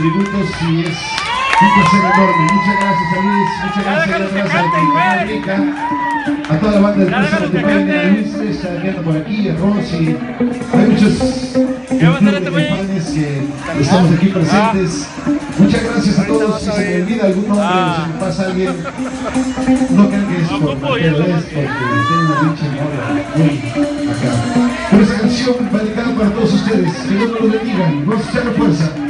tributos y es. Un placer enorme. Muchas gracias a Luis, muchas gracias a Rica, a toda la banda de Plaza de Tupaine, a Luis está viendo por aquí, a Rosy, hay muchos fans que estamos aquí presentes. Muchas gracias a todos, si se me olvida algún nombre o si me pasa alguien, no crean que es por porque es porque tengo una pinche muy acá. Pero esa canción va dedicada para todos ustedes, que Dios los bendiga, vamos a echarle fuerza.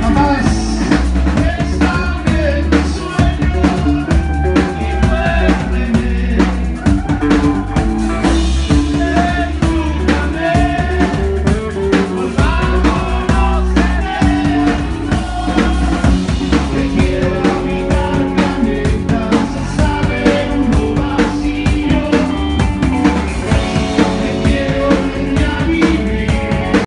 Rapaz!